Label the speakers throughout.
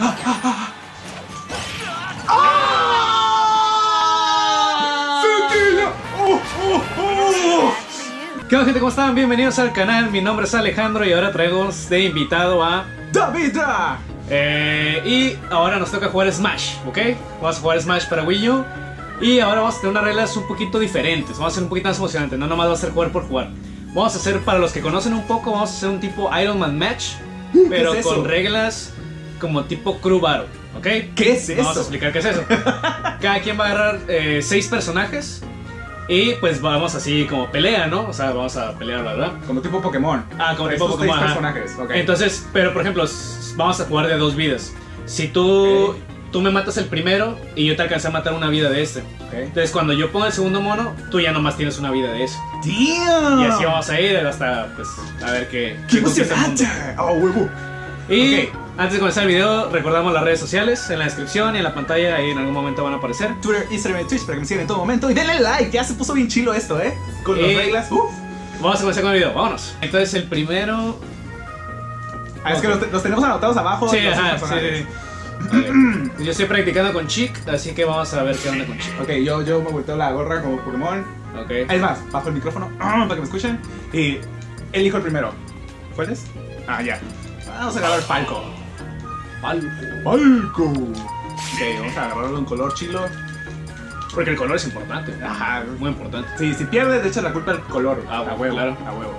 Speaker 1: ¿Qué onda gente? ¿Cómo están? Bienvenidos al canal, mi nombre es Alejandro y ahora traigo de invitado a...
Speaker 2: David.
Speaker 1: Eh, y ahora nos toca jugar Smash, ¿ok? Vamos a jugar Smash para Wii U Y ahora vamos a tener unas reglas un poquito diferentes, vamos a hacer un poquito más emocionante, no nomás va a ser jugar por jugar Vamos a hacer, para los que conocen un poco, vamos a hacer un tipo Iron Man Match Pero
Speaker 2: es
Speaker 1: con reglas como tipo Crew Battle, ¿ok?
Speaker 2: ¿Qué es
Speaker 1: Vamos a
Speaker 2: eso?
Speaker 1: explicar qué es eso Cada quien va a agarrar eh, seis personajes y pues vamos así como pelea, ¿no? O sea, vamos a pelear, ¿verdad?
Speaker 2: Como tipo Pokémon.
Speaker 1: Ah, como tipo Pokémon.
Speaker 2: seis personajes. ok.
Speaker 1: Entonces, pero por ejemplo, vamos a jugar de dos vidas. Si tú,
Speaker 2: Ok.
Speaker 1: tú me matas el primero y yo te alcancé a matar una vida de este.
Speaker 2: Ok.
Speaker 1: Entonces, cuando yo ponga el segundo mono, tú ya nomás tienes una vida de eso.
Speaker 2: ¡Damn!
Speaker 1: Y así vamos a ir hasta, pues, a ver qué.
Speaker 2: ¡Qué
Speaker 1: mundo.
Speaker 2: emocionante! ¡Oh, huevo!
Speaker 1: Y
Speaker 2: Ok.
Speaker 1: Antes de comenzar el video, recordamos las redes sociales en la descripción y en la pantalla, ahí en algún momento van a aparecer.
Speaker 2: Twitter, Instagram y Twitch para que me sigan en todo momento. Y denle like, ya se puso bien chilo esto, ¿eh? Con las
Speaker 1: Eh,
Speaker 2: reglas.
Speaker 1: Vamos a comenzar con el video, vámonos. Entonces, el primero.
Speaker 2: Ah, es que los, los tenemos anotados abajo.
Speaker 1: Sí,
Speaker 2: los
Speaker 1: ajá, sí,
Speaker 2: personajes.
Speaker 1: sí. Yo estoy practicando con Chic, así que vamos a ver qué onda con Chic.
Speaker 2: Ok, yo, yo me volteo la gorra como Pokémon.
Speaker 1: Ok.
Speaker 2: Es más, bajo el micrófono para que me escuchen. Y elijo el primero. ¿Cuál es? Ah, ya. Vamos a agarrar Falco. Falco. Ok, vamos a agarrarlo en color chilo.
Speaker 1: Porque el color es importante.
Speaker 2: Ajá.
Speaker 1: Muy importante.
Speaker 2: Sí, si pierdes, le echas la culpa al color.
Speaker 1: Ah,
Speaker 2: a huevo,
Speaker 1: claro.
Speaker 2: a huevo.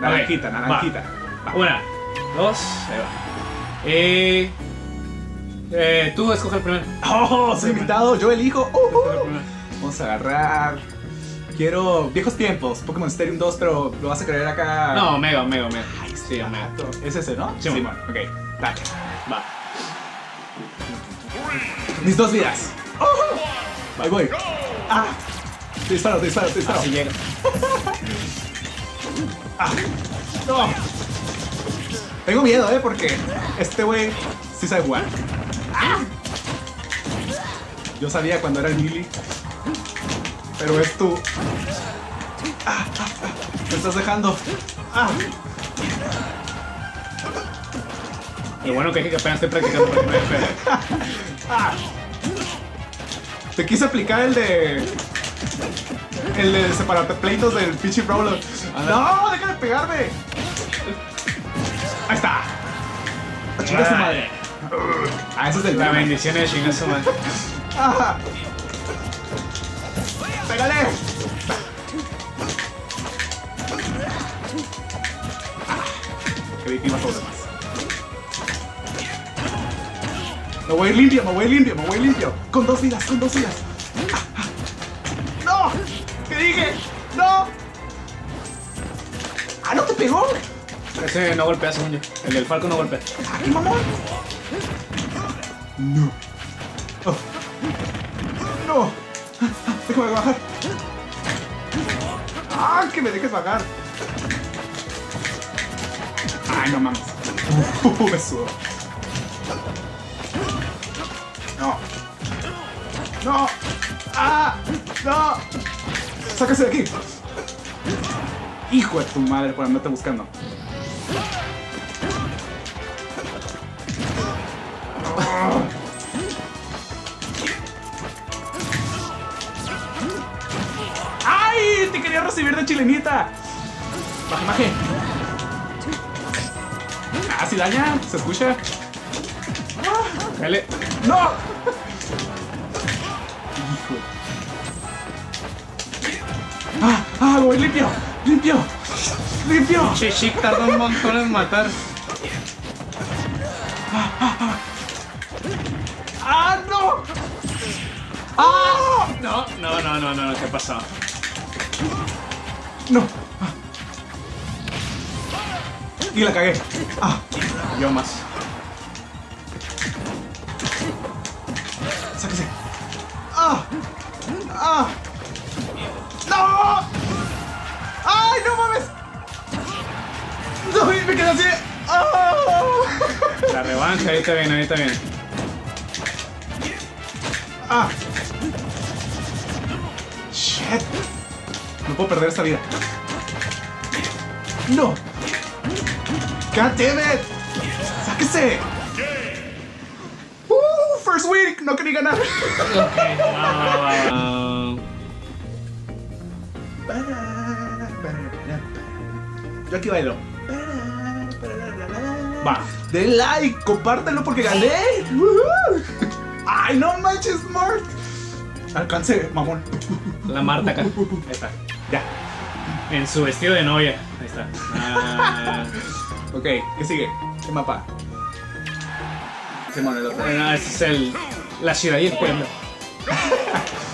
Speaker 2: Naranjita,
Speaker 1: Ok,
Speaker 2: naranjita. Va.
Speaker 1: Una, dos, ahí va. Eh, eh, tú escoge el primero.
Speaker 2: Oh, soy invitado, yo elijo. Uh, uh.
Speaker 1: El.
Speaker 2: Vamos a agarrar. Quiero viejos tiempos, Pokémon Stadium 2, pero lo vas a creer acá.
Speaker 1: No, Omega, Omega, Omega. Sí, Omega.
Speaker 2: Es ese, ¿no?
Speaker 1: Sí,
Speaker 2: Simón. Ok, dale.
Speaker 1: Va.
Speaker 2: Mis dos vidas. Ahí voy. Ah. Te disparo, te disparo, te disparo.
Speaker 1: Así llega.
Speaker 2: Ah. No. Tengo miedo, eh, porque este güey sí sabe jugar. Ah. Yo sabía cuando era el. Pero es tú. Ah, ah, ah. Me estás dejando. Ah.
Speaker 1: Lo bueno que es que apenas estoy practicando porque no hay fe.
Speaker 2: Ah. Te quise aplicar el de. El de separapleitos del pinche Brawler. ¡No! ¡Deja de pegarme! Ahí está. A chingar su madre. Ah, ese es del
Speaker 1: La bendición de chingar su madre.
Speaker 2: ¡Ah! ¡Pégale! Ah, que iba todo Me voy a ir limpio, me voy a ir limpio, me voy a ir limpio. Con dos vidas, con dos vidas. ¡No! ¿Qué dije? ¡No! ¡Ah, no te pegó!
Speaker 1: Ese no golpea, según yo. El del Falco no golpea.
Speaker 2: ¡Ah, qué mamón! No. Oh. No. Déjame bajar. ¡Ah! Que me dejes bajar. Ay, no mames. Uh, me sudo. No. ¡Ah! ¡No! ¡Sáquese de aquí! Hijo de tu madre por andarte buscando. ¡Ay! Te quería recibir de chilenita. Baje, baje. Ah, sí daña. Se escucha.
Speaker 1: Dale.
Speaker 2: ¡No! ¡Ah! ¡Ah! ¡Voy limpio! ¡Limpio! ¡Limpio!
Speaker 1: Che, Chic tardó un montón en matar.
Speaker 2: ¡Ah, no! ¡Ah!
Speaker 1: No, no, no, no, no, ¿qué pasó?
Speaker 2: No. Ah. Y la cagué. Ah.
Speaker 1: Yo más.
Speaker 2: Sáquese. ¡Ah! ¡Ah! ¡No! Me quedé así. ¡Ah!
Speaker 1: La revancha, ahorita viene, ahorita viene.
Speaker 2: ¡Ah! ¡Shit! No puedo perder esta vida. ¡No! ¡God damn it! ¡Sáquese! first week, no quería ganar.
Speaker 1: Ok, va, va, va, va.
Speaker 2: Yo aquí bailo.
Speaker 1: Va.
Speaker 2: De like, compártelo porque gané. Ay, no manches, Mart. Alcance, mamón.
Speaker 1: La Marta acá. Ahí está.
Speaker 2: Ya.
Speaker 1: En su vestido de novia. Ahí está. Ah,
Speaker 2: Ok, ¿qué sigue? ¿Qué mapa? Simón, el otro.
Speaker 1: no, ese es el. La ciudad y el pueblo.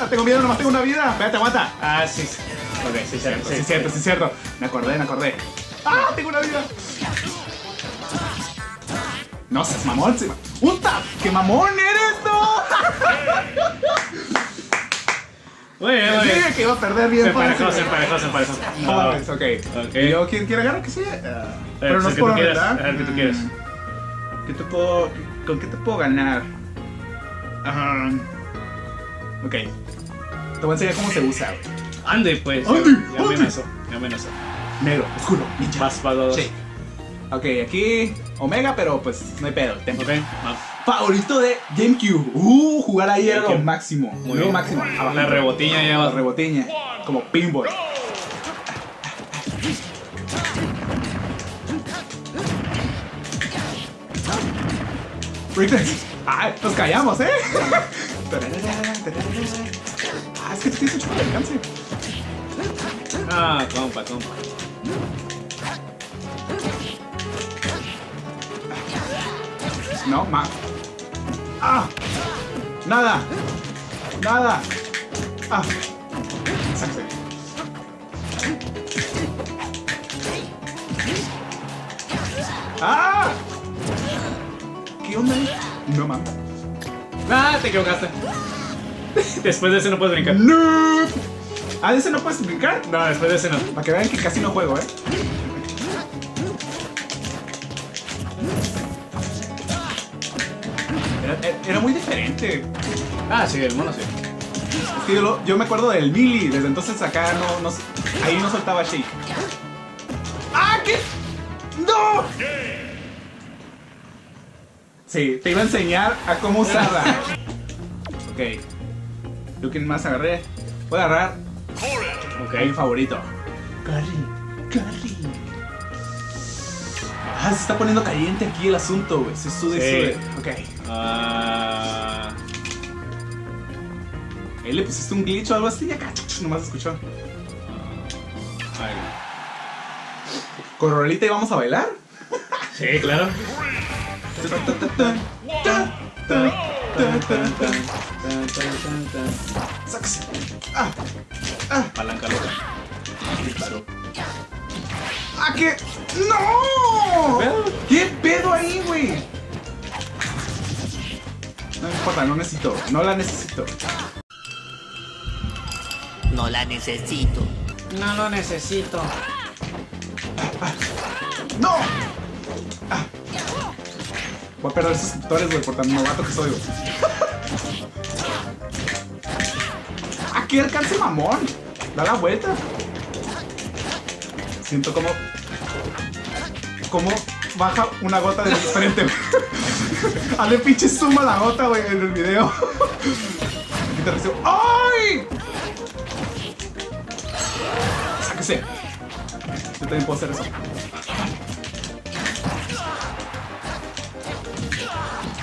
Speaker 2: Ah, tengo miedo, nomás tengo una vida. Espérate, aguanta.
Speaker 1: Ah, sí. sí. Ok, sí, sí,
Speaker 2: Sí, es cierto, sí, es cierto. Me acordé, me acordé. ¡Ah, tengo una vida! No seas mamón, sí. ¡Puta! ¡Qué mamón eres, no!
Speaker 1: Muy bien, muy bien.
Speaker 2: Que iba a perder bien
Speaker 1: Se emparejó, se emparejó, se emparejó.
Speaker 2: No, pues, ok.
Speaker 1: Ok.
Speaker 2: ¿Y yo quién quiere agarrar? ¿Qué sigue? Ah, pero
Speaker 1: pues,
Speaker 2: no es
Speaker 1: que
Speaker 2: por ¿verdad?
Speaker 1: el que tú quieras.
Speaker 2: Mm. ¿Qué te puedo, ¿Con qué te puedo ganar? Ajá. Ok. Te voy a enseñar cómo se usa, güey.
Speaker 1: Ande, pues. ya-
Speaker 2: Ande,
Speaker 1: Ya
Speaker 2: ande.
Speaker 1: amenazó. Ya amenazó.
Speaker 2: Negro, oscuro, ninja.
Speaker 1: Vas para dos.
Speaker 2: Sí. Ok, aquí Omega, pero pues no hay pedo. Tempo.
Speaker 1: Ok.
Speaker 2: Favorito de GameCube. Uh, jugar ahí era lo
Speaker 1: GameCube.
Speaker 2: máximo.
Speaker 1: Muy
Speaker 2: lo
Speaker 1: bien.
Speaker 2: máximo. Abajo.
Speaker 1: La rebotiña ya
Speaker 2: La
Speaker 1: va.
Speaker 2: rebotiña. Como pinball. Breakdance. Ah, nos callamos, ¿eh? ah, es que tienes de alcance.
Speaker 1: Ah, compa, compa.
Speaker 2: No, ma. ¡Ah! ¡Nada! ¡Nada! ¡Ah! ¡Ah! ¿Qué onda? No mames.
Speaker 1: Ah, te equivocaste. Después de ese no puedes brincar.
Speaker 2: ¡No! ¿Ah, de ese no puedes brincar?
Speaker 1: No, después de ese no.
Speaker 2: Para que vean que casi no juego, ¿eh? Era, muy diferente.
Speaker 1: Ah, sí, el mono sí.
Speaker 2: Que yo, me acuerdo del Mili, desde entonces acá no, no ahí no soltaba shake. ¡Ah, qué! ¡No! Sí, te iba a enseñar a cómo usarla. ok. ¿Yo quién más agarré? Voy a agarrar
Speaker 1: Ok.
Speaker 2: a mi favorito. Curry, curry. Ah, se está poniendo caliente aquí el asunto, güey. Se sude,
Speaker 1: Sí.
Speaker 2: sude. Ok.
Speaker 1: Ah,
Speaker 2: Ahí le pusiste un glitch o algo así y acá nomás escuchó.
Speaker 1: ay.
Speaker 2: Con Rolita y vamos a bailar.
Speaker 1: Sí, claro.
Speaker 2: Sáquese. Ah, ah,
Speaker 1: Palanca loca.
Speaker 2: Ah, ¿qué? ¡No!
Speaker 1: pedo?
Speaker 2: ¿Qué pedo ahí, güey? No me importa, no necesito. No la necesito.
Speaker 3: No la necesito.
Speaker 1: No lo necesito.
Speaker 2: ¡No! Ah. Voy a perder suscriptores, güey, por tan novato que soy, güey. ¡Ah, qué alcance mamón! Da la vuelta. Siento como... Como baja una gota de frente. Hazle pinche suma la gota, güey, en el video. Aquí te recibo. ¡Ay! Sáquese. Yo también puedo hacer eso.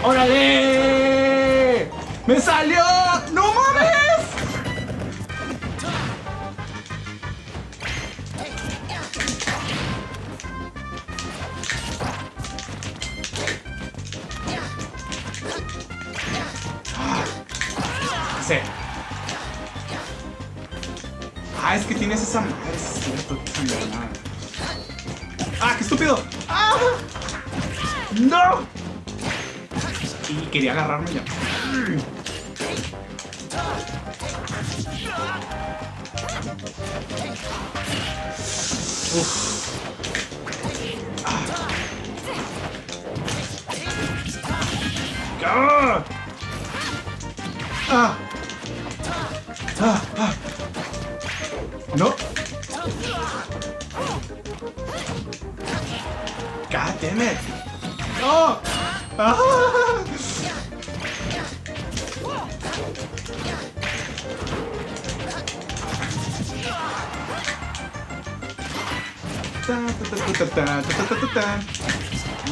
Speaker 2: ¡Órale! ¡Me salió! ¡No mames! Ah, es que tienes esa madre, es cierto. ¡Ah, qué estúpido! ¡Ah! ¡No! Y quería agarrarme ya. ¡Ah! ¡Ah! God damn it! ¡No! ¡Ah!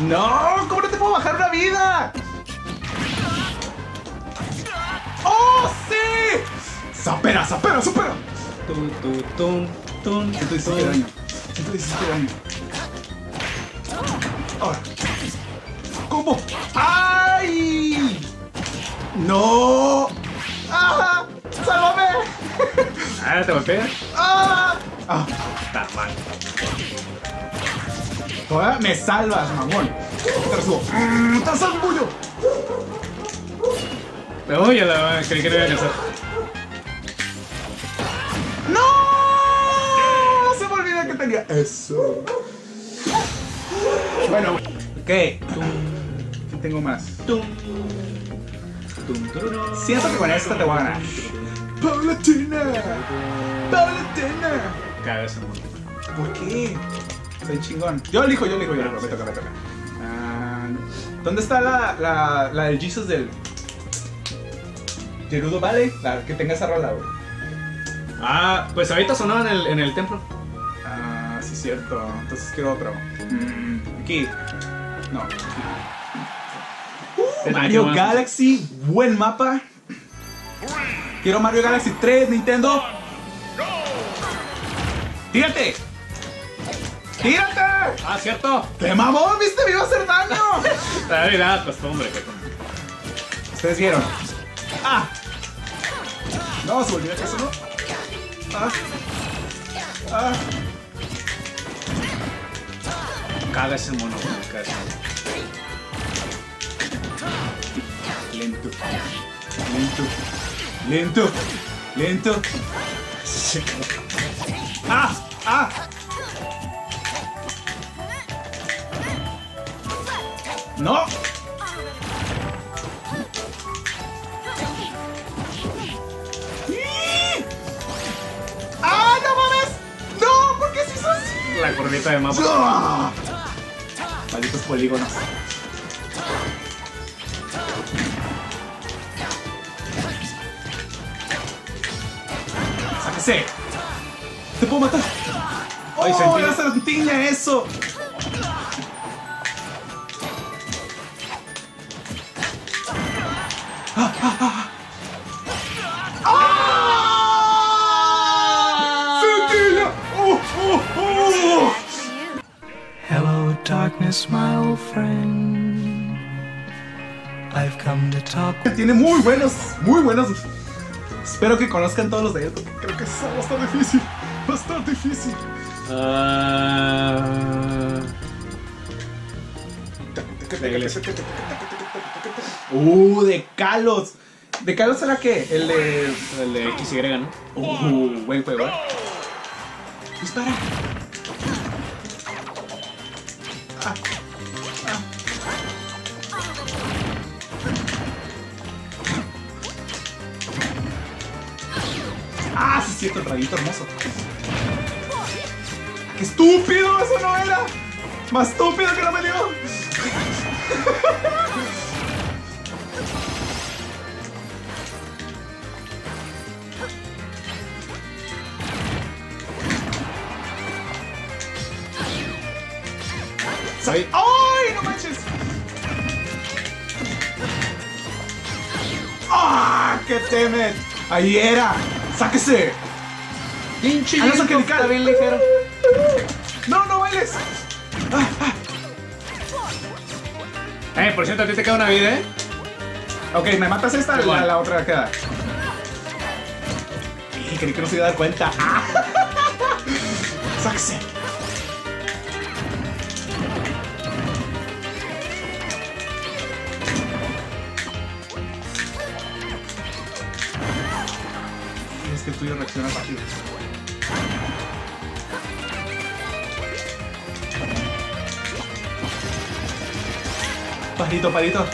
Speaker 2: ¡No! ¿Cómo no te puedo bajar una vida? ¡Oh, sí! ¡Sapera, sapera, sapera!
Speaker 1: Tum, tum, tum, tum,
Speaker 2: 117 daño. 117 daño. ¡No! ¡Ah! ¡Sálvame!
Speaker 1: Ah, te golpea.
Speaker 2: ¡Ah! ¡Ah!
Speaker 1: Está mal.
Speaker 2: Todavía me salvas, mamón. Te resubo. ¡Mmm! ¡Te zambullo!
Speaker 1: Uy, ya la creí que no iba a alcanzar.
Speaker 2: ¡No! Se me olvidó que tenía eso. Bueno, ok. ¿Qué tengo más?
Speaker 1: Tum.
Speaker 2: Siento que con esta te voy a ganar. ¡Paulatina! ¡Paulatina!
Speaker 1: Cada vez se muere.
Speaker 2: ¿Por qué? Soy chingón. Yo elijo, yo elijo, yo elijo. Me toca, me toca. Ah, ¿Dónde está la, la, la del Jesus del. Gerudo Valley? La que tenga esa rola, güey.
Speaker 1: Ah, pues ahorita sonó en el, en el templo.
Speaker 2: Ah, sí, cierto. Entonces quiero otro. Mm, aquí. No. aquí. Mario. Galaxy, buen mapa. Quiero Mario Galaxy 3, Nintendo. ¡Tírate! ¡Tírate!
Speaker 1: Ah, cierto.
Speaker 2: ¡Qué mamón! ¿Viste? ¡Me iba a hacer daño!
Speaker 1: La verdad, costumbre.
Speaker 2: Ustedes vieron. ¡Ah! No, se volvió a eso, ¿no? ¡Ah! ¡Ah!
Speaker 1: Caga ese mono, caga ese mono.
Speaker 2: Lento. Lento. Lento. Lento. ¡Ah! ¡Ah! ¡No! ¡Ah, no mames! ¡No! ¿Por qué se hizo así?
Speaker 1: La curvita de mapa.
Speaker 2: ¡Ah! Malditos polígonos. ¡Sáquese! ¡Te puedo matar! ¡Oh, la serpiña eso! ¡Ah! ¡Oh, oh, oh!
Speaker 4: Hello, darkness, my old friend. I've come to talk.
Speaker 2: Tiene muy buenos, muy buenos. Espero que conozcan todos los de porque creo que es bastante difícil. Bastante difícil.
Speaker 1: Ah, Regles.
Speaker 2: Uh, de Kalos. ¿De Kalos era qué? El de.
Speaker 1: el de XY, ¿no?
Speaker 2: Uh, buen juego. ¿eh? Dispara. Cierto, el rayito hermoso. ¡Qué estúpido! ¡Eso no era! ¡Más estúpido que no me dio!
Speaker 1: Ay,
Speaker 2: ¡Ay, no manches! ¡Ah! ¡Qué temet! ¡Ahí era! ¡Sáquese!
Speaker 1: Pinche
Speaker 2: ¡Ah, no!
Speaker 1: Está bien ligero.
Speaker 2: ¡No, no bailes!
Speaker 1: Eh, por cierto, a ti te queda una vida, ¿eh?
Speaker 2: Ok, me matas esta, la,
Speaker 1: Igual.
Speaker 2: la otra queda. Y creí que no se iba a dar cuenta. ¡Ah! ¡Sáquese! Es que el tuyo reacciona rápido. Parito, parito.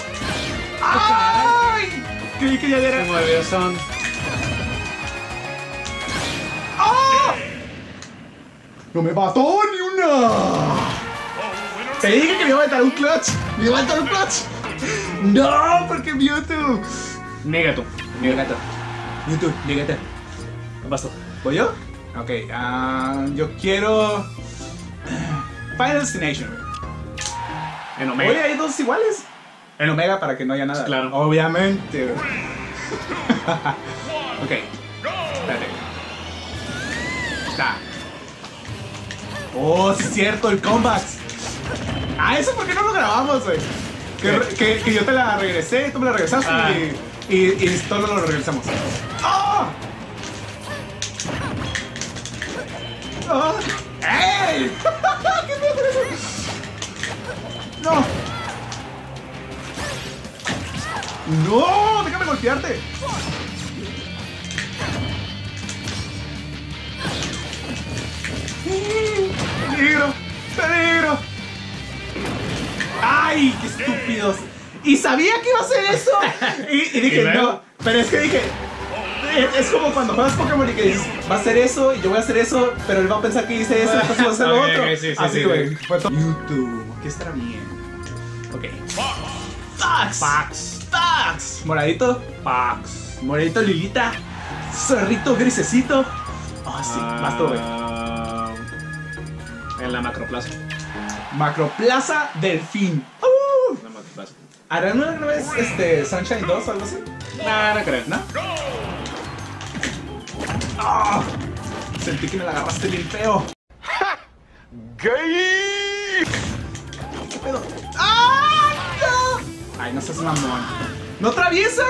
Speaker 2: ¡Ay! Creí que ya era.
Speaker 1: Son.
Speaker 2: ¡Ah! ¡No me mató ni una! Te dije que me iba a meter un clutch. Me iba a meter un clutch. No, porque Mewtwo.
Speaker 1: Negato.
Speaker 2: Negato. Mewtwo, negato.
Speaker 1: Vas tú.
Speaker 2: ¿Voy yo? Ok, ah, yo quiero. Final Destination.
Speaker 1: En
Speaker 2: Oye,
Speaker 1: Omega.
Speaker 2: hay dos iguales. En Omega para que no haya nada.
Speaker 1: Claro.
Speaker 2: Obviamente. ok. Espérate. Está. Oh, sí es cierto, el comeback. Ah, eso porque no lo grabamos, güey. Que, yo te la regresé, tú me la regresaste
Speaker 1: Ah.
Speaker 2: y, y, y todo lo regresamos. ¡Oh! ¡Oh! ¡Ey! ¡No! ¡No! ¡Déjame golpearte! ¡Peligro! ¡Peligro! ¡Ay! ¡Qué estúpidos! Y sabía que iba a hacer eso. Y, y dije, no. Pero es que dije. Es, es como cuando juegas Pokémon y que dices, va a hacer eso y yo voy a hacer eso, pero él va a pensar que hice eso, entonces voy a hacer lo
Speaker 1: Ok,
Speaker 2: otro.
Speaker 1: sí,
Speaker 2: Así,
Speaker 1: sí,
Speaker 2: güey.
Speaker 1: sí.
Speaker 2: YouTube, aquí estará bien. Ok. Fax.
Speaker 1: Pax.
Speaker 2: Fax. Moradito.
Speaker 1: Pax.
Speaker 2: Moradito Lilita. Cerrito grisecito. Ah, sí, más todo, güey.
Speaker 1: Ah, En la macroplaza.
Speaker 2: Macroplaza Delfín. Uh.
Speaker 1: La macroplaza.
Speaker 2: ¿Harán una vez este, Sunshine 2 o algo así?
Speaker 1: Nah, no creo.
Speaker 2: ¿No? Ah, sentí que me la agarraste bien feo. ¡Gay! ¿Qué pedo? ¡Ah! No! Ay, no seas mamón. ¿No atraviesa?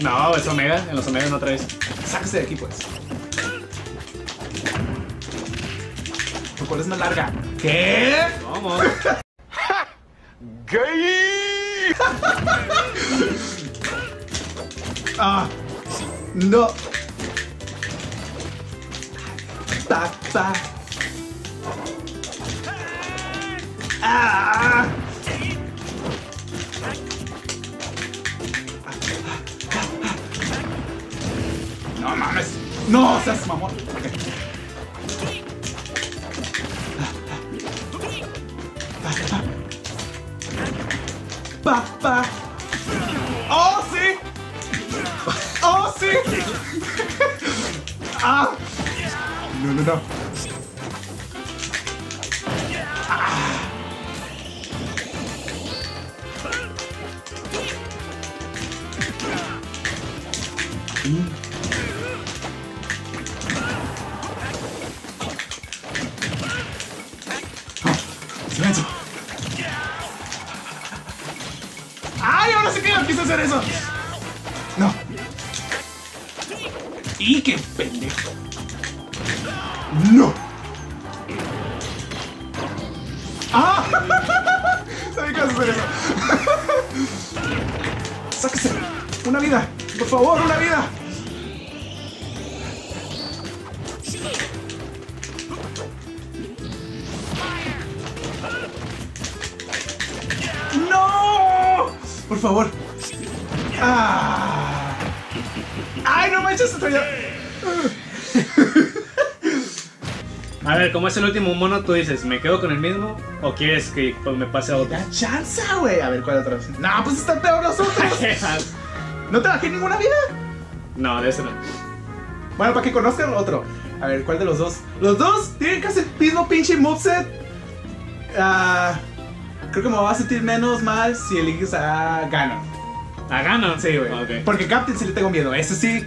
Speaker 1: No, es Omega. En los Omega no traes.
Speaker 2: Sáquese de aquí, pues. ¿Tu cuál es más larga? ¿Qué?
Speaker 1: Vamos.
Speaker 2: ¡Gay! ah, no. Pa, pa. Ah. No mames. No seas mamón. Ok. Pa, pa. ¡Oh, sí! ¡Oh, sí! ¡Ah! No, no, no. Silencio. ¡Ay, ahora sí que no quise hacer eso! No. ¡Y Por favor. ¡Ah! ¡Ay, no manches! Estoy.
Speaker 1: A ver, como es el último mono, tú dices, ¿me quedo con el mismo? ¿O quieres que pues, me pase a otro?
Speaker 2: Da chance, güey. A ver, ¿cuál otra vez? No, pues está peor nosotros. ¿No te bajé ninguna vida?
Speaker 1: no, de ese no.
Speaker 2: Bueno, para que conozcan otro. A ver, ¿cuál de los dos? Los dos tienen casi el mismo pinche moveset. Ah, creo que me va a sentir menos mal si eliges a Ganon.
Speaker 1: ¿A Ganon?
Speaker 2: Sí, güey. Porque Captain sí le tengo miedo. Ese sí.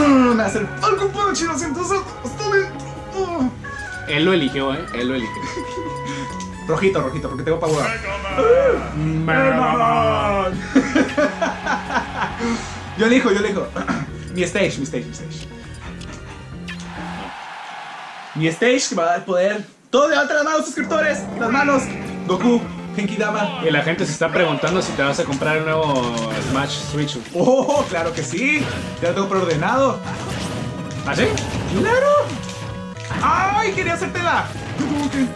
Speaker 2: mm, Me hace el Falcon Punch y lo siento. Está dentro.
Speaker 1: Él lo eligió, ¿eh? Él lo eligió.
Speaker 2: Rojito, rojito, porque tengo power. yo elijo, yo elijo. mi stage, mi stage, mi stage. Mi stage que me va a dar poder. Todo levanta las manos, suscriptores. Las manos. Goku, Genki Dama.
Speaker 1: Y la gente se está preguntando si te vas a comprar el nuevo Smash Switch.
Speaker 2: Oh, claro que sí. Ya lo tengo preordenado.
Speaker 1: ¿Ah, sí?
Speaker 2: ¡Claro! ¡Ay! Quería hacértela. ¿Cómo que?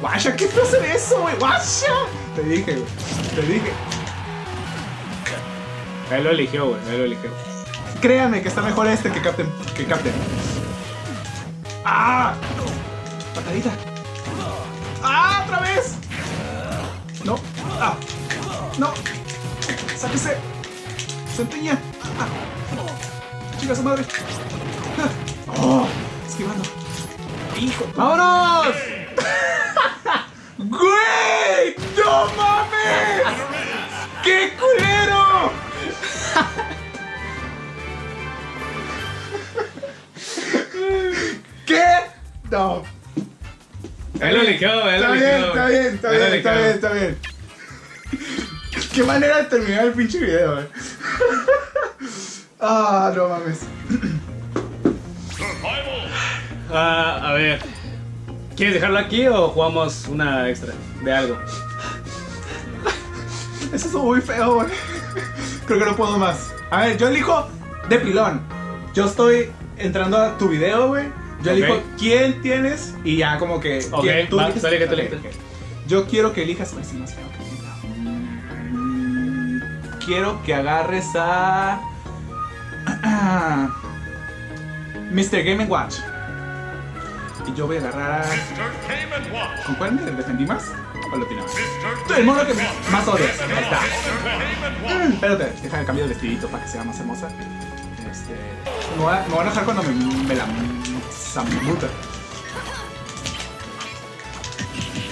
Speaker 2: Guasha, ¿qué fue hacer eso, güey? Guasha. Te dije, güey. Te dije.
Speaker 1: Él lo eligió, güey. Él lo eligió.
Speaker 2: Créanme que está mejor este que Captain. Que Captain. ¡Ah! Patadita. ¡Ah! ¡Otra vez! No. ¡Ah! no. Sáquese. Se empeña. Ah. Chica su madre. Ah. Oh, esquivando. Hijo.
Speaker 1: ¡Vámonos!
Speaker 2: ¡Güey! ¡No mames! ¡Qué culero! ¿Qué? No.
Speaker 1: Él lo eligió, él
Speaker 2: Está
Speaker 1: lo
Speaker 2: bien,
Speaker 1: eligió.
Speaker 2: está bien, está bien, está bien, está bien. Qué manera de terminar el pinche video, eh. Ah, no mames.
Speaker 1: Ah, a ver. ¿Quieres dejarlo aquí o jugamos una extra de algo?
Speaker 2: Eso es muy feo, güey. Creo que no puedo más. A ver, yo elijo de pilón. Yo estoy entrando a tu video, güey. Yo
Speaker 1: Ok.
Speaker 2: elijo quién tienes y ya como que.
Speaker 1: Ok,
Speaker 2: quién-
Speaker 1: va, tú tú
Speaker 2: Ok,
Speaker 1: elige.
Speaker 2: ok. Yo quiero que elijas. Pues, que tenga. Mm, Quiero que agarres a. Mr. Game Watch. Y yo voy a agarrar a. ¿Con cuál me defendí más? ¿O lo tiene más? El mono que más odias. Ahí está. Mm, Espérate, deja de cambiar el vestidito para que sea más hermosa. Este. Me voy a, me voy a enojar cuando me, me la zambuta.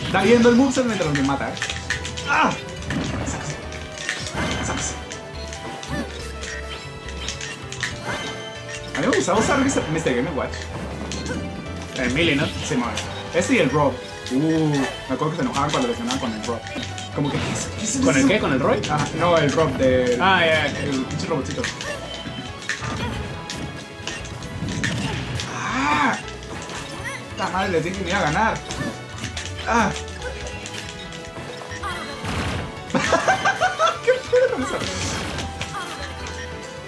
Speaker 2: Está viendo el moveset mientras me mata, eh. ¡Ah! Sáquese. Sáquese. A mí me gustaba usar Mr. Game Watch.
Speaker 1: Emily, ¿no?
Speaker 2: Sí, man. Ese y el Rob. Uh, me acuerdo que se enojaban cuando lesionaban con el Rob. Como que, ¿qué es, qué es
Speaker 1: ¿Con el qué? ¿Con el Roy?
Speaker 2: Ah, no, el Rob de.
Speaker 1: Ah, ya, ya.
Speaker 2: El pinche robotcito. La madre les dije que me iba a ganar. ¡Ah! ¿Qué pedo con eso?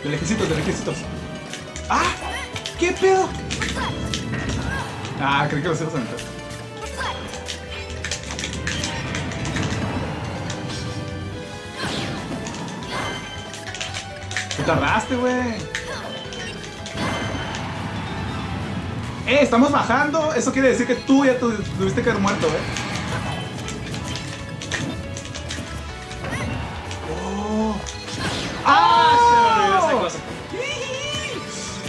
Speaker 2: De lejecitos, de lejecitos. ¡Ah! ¿Qué pedo? Ah, creí que los ibas a meter. Te tardaste, güey. Eh, estamos bajando. Eso quiere decir que tú ya tu- tuviste que haber muerto, eh. Oh.
Speaker 1: ¡Ah! Se me olvidó esa cosa.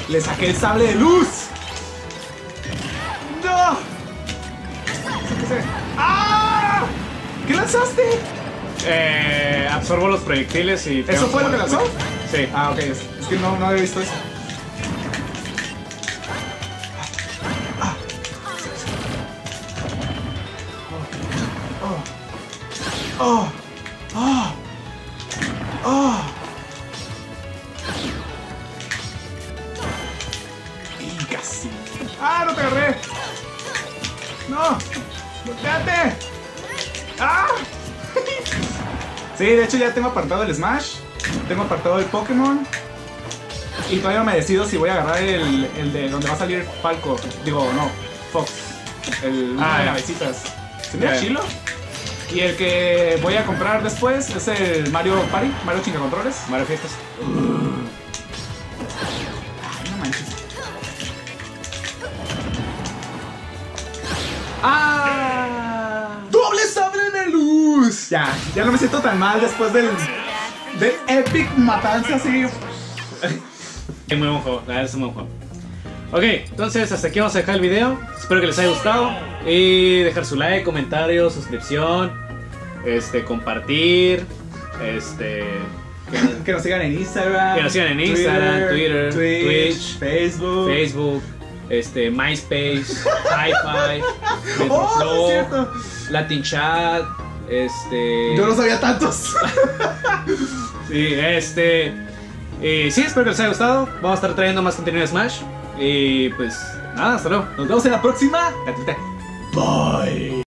Speaker 2: Le saqué el sable de luz. ¡No! ¡Ah! ¿Qué lanzaste?
Speaker 1: Eh, absorbo los proyectiles y...
Speaker 2: ¿Eso fue lo que lanzó?
Speaker 1: Sí.
Speaker 2: Ah, ok. Es, es que no, no había visto eso. Oh. Oh. Oh. Y casi. ¡Ah, no te agarré! ¡No! ¡Volteate! ¡Ah! Sí, de hecho ya tengo apartado el Smash, tengo apartado el Pokémon y todavía no me decido si voy a agarrar el, el de donde va a salir Falco, digo, no, Fox, el
Speaker 1: Ah,
Speaker 2: de navecitas. Se mira chilo. Y el que voy a comprar después es el Mario Party, Mario Chingacontroles.
Speaker 1: Mario Fiestas.
Speaker 2: Ay, no manches.
Speaker 1: ¡Ah!
Speaker 2: ¡Doble sable de luz! Ya, ya no me siento tan mal después del, del epic matanza así.
Speaker 1: Es muy buen juego, la verdad es un buen juego. Ok, entonces hasta aquí vamos a dejar el video. Espero que les haya gustado. Y dejar su like, comentario, suscripción, este, compartir, este, que-
Speaker 2: Que nos sigan en Instagram.
Speaker 1: Que nos sigan en Instagram, Twitter, Twitch,
Speaker 2: Facebook.
Speaker 1: Facebook, este, MySpace, Hi-Fi,
Speaker 2: Oh, cierto.
Speaker 1: Latin Chat, este,
Speaker 2: Yo no sabía tantos.
Speaker 1: sí, este, y sí, espero que les haya gustado. Vamos a estar trayendo más contenido de Smash. Y pues nada, hasta luego.
Speaker 2: Nos vemos en la próxima. Bye.